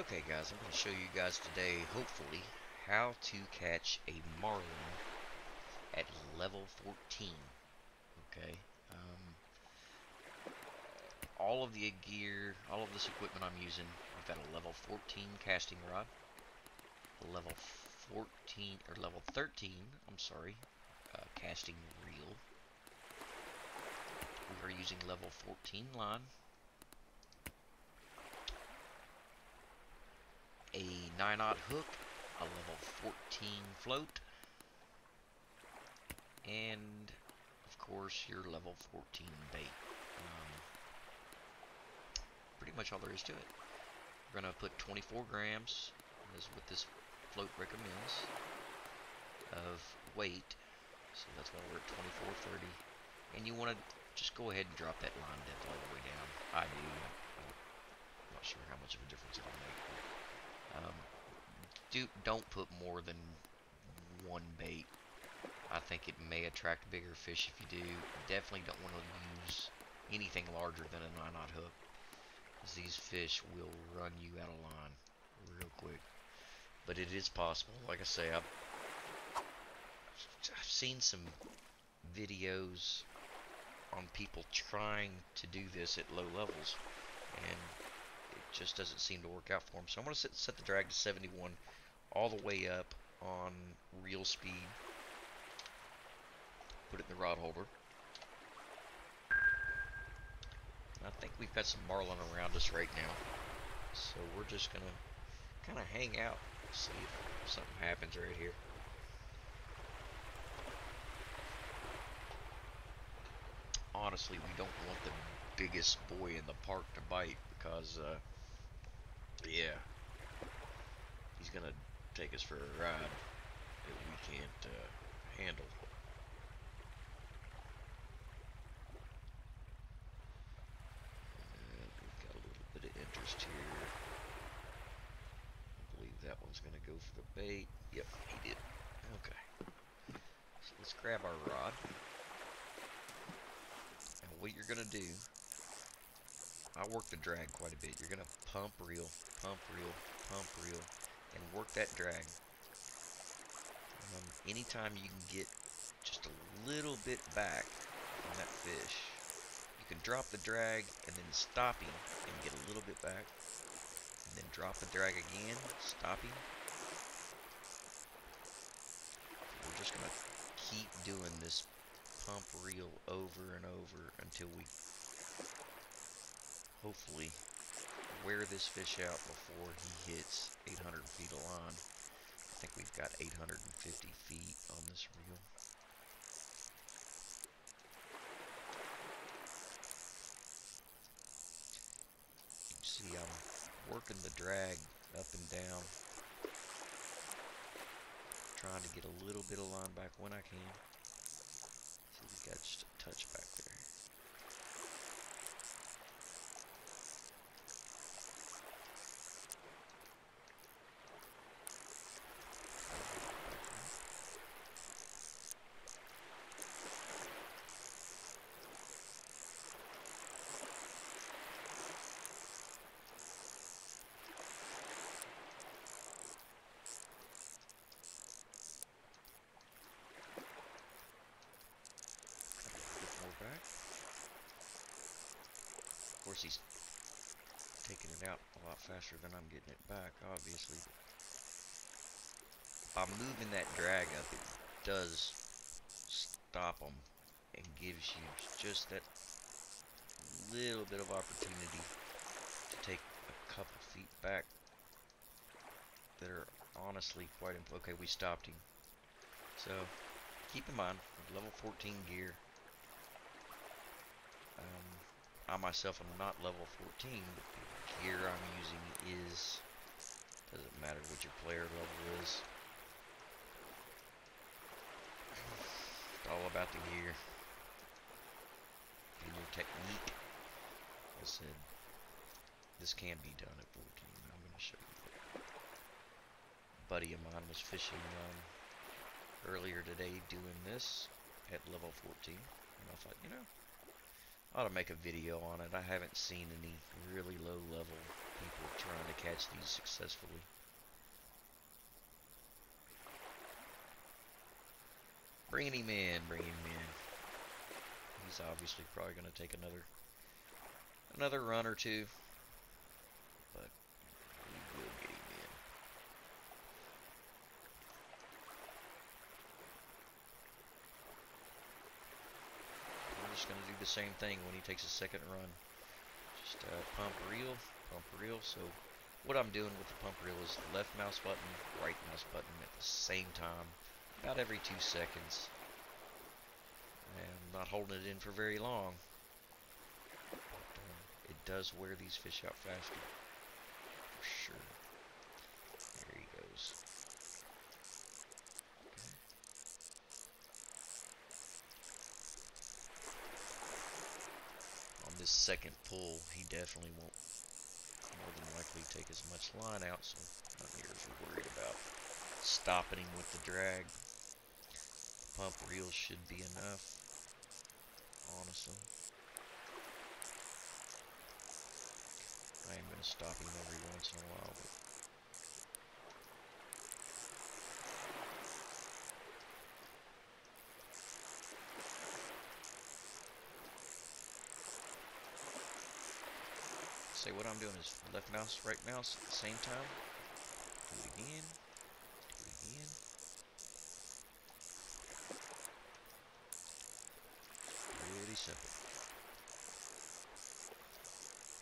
Okay guys, I'm going to show you guys today, hopefully, how to catch a marlin at level 14. Okay, um, all of the gear, all of this equipment I'm using, I've got a level 14 casting rod, a level 14, or level 13, I'm sorry, uh, casting reel. We are using level 14 line, a 9-aught hook, a level 14 float, and of course your level 14 bait. Um, pretty much all there is to it. We're going to put 24 grams, is what this float recommends, of weight. So that's why we're at 24.30. And you want to just go ahead and drop that line depth all the way down. I do. I'm not sure how much of a difference it'll make. Do don't put more than one bait. I think it may attract bigger fish if you do. Definitely don't want to use anything larger than a 9-aught hook. Because these fish will run you out of line real quick. But it is possible. Like I say, I've, I've seen some videos on people trying to do this at low levels. And it just doesn't seem to work out for them. So I'm going to set, set the drag to 71 all the way up on reel speed. Put it in the rod holder. I think we've got some marlin around us right now. So we're just going to kind of hang out. See if something happens right here. Honestly, we don't want the biggest boy in the park to bite because uh, yeah. He's gonna take us for a ride that we can't uh, handle. And we've got a little bit of interest here. I believe that one's gonna go for the bait. Yep, he did. Okay. So let's grab our rod. And what you're gonna do I work the drag quite a bit. You're going to pump reel, pump reel, pump reel, and work that drag. Um, anytime you can get just a little bit back on that fish, you can drop the drag and then stop him and get a little bit back. And then drop the drag again, stop him. We're just going to keep doing this pump reel over and over until we hopefully wear this fish out before he hits 800 feet of line. I think we've got 850 feet on this reel. See I'm working the drag up and down trying to get a little bit of line back when I can. See, we got just a touch back there. He's taking it out a lot faster than I'm getting it back, obviously. By moving that drag up, it does stop him and gives you just that little bit of opportunity to take a couple feet back that are honestly quite important. okay we stopped him so keep in mind level 14 gear um, I myself am not level 14, but the gear I'm using is, doesn't matter what your player level is. It's all about the gear and your technique. I said, this can be done at 14. I'm going to show you. A buddy of mine was fishing um, earlier today doing this at level 14. And I thought, you know, I ought to make a video on it. I haven't seen any really low level people trying to catch these successfully. Bring him in, bring him in. He's obviously probably going to take another another run or two, but we will get him in. We're just going to do the same thing when he takes a second run. Just uh, pump reel, pump reel. So what I'm doing with the pump reel is left mouse button, right mouse button at the same time, about every two seconds. And I'm not holding it in for very long. But um, it does wear these fish out faster. For sure. There he goes. On this second pull, he definitely won't more than likely take as much line out, so I'm not nearly worried about stopping him with the drag. Pump reels should be enough, honestly. I am going to stop him every once in a while, but say what I'm doing is left mouse, right mouse at the same time. Do it again. Do it again. Pretty simple.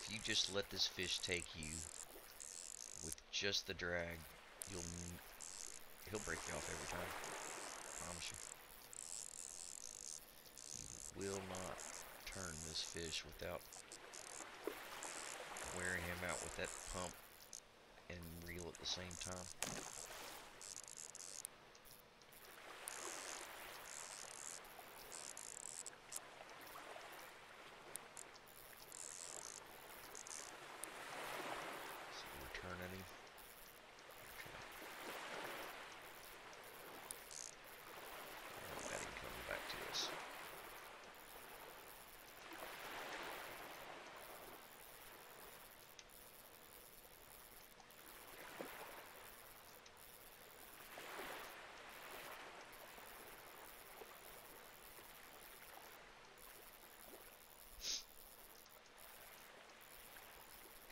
If you just let this fish take you with just the drag, you'll he'll break you off every time. I promise you. You will not turn this fish without wearing him out with that pump and reel at the same time. So we're turning him. Okay. And let him come back to us.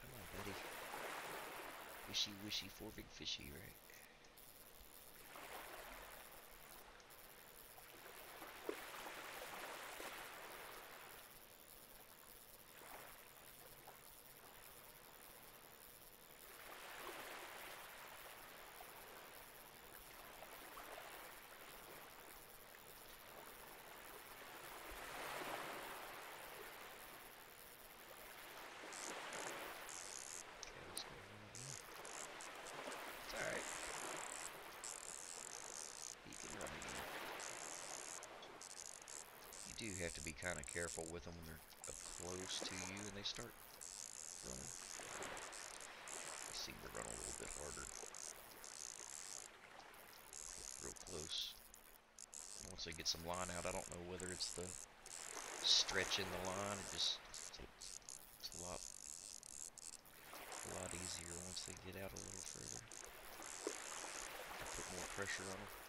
Come on, buddy. Wishy wishy for big fishy, right? Okay, let's go run again. It's alright. He can run again. You do have to be kind of careful with them when they're up close to you and they start running. They seem to run a little bit harder. Real close. And once they get some line out, I don't know whether it's the stretch in the line. It just it's a, it's a lot a lot easier once they get out a little further. Put more pressure on them.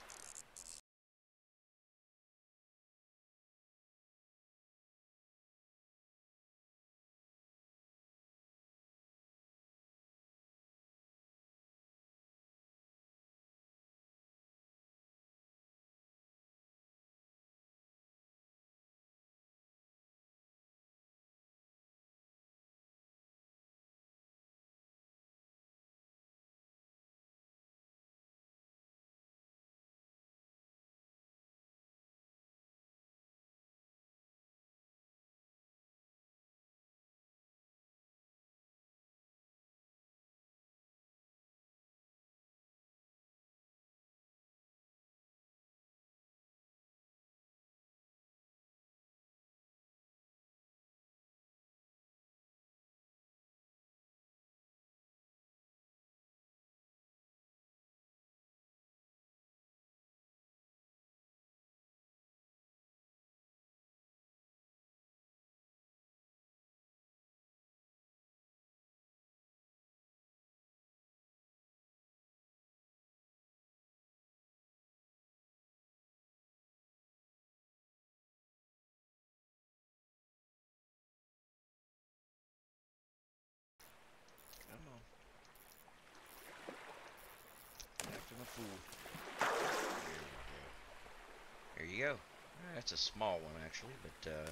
That's a small one actually, but uh,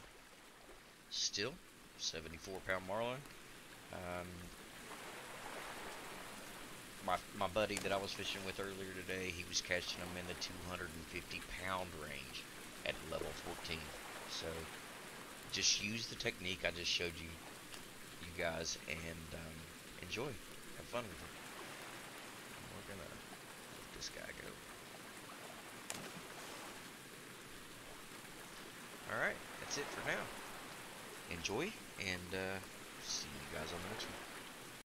still 74 pound marlin. Um, my my buddy that I was fishing with earlier today, he was catching them in the 250 pound range at level 14. So just use the technique I just showed you, you guys, and um, enjoy, have fun with it. We're gonna let this guy go. All right, that's it for now. Enjoy, and uh, see you guys on the next one.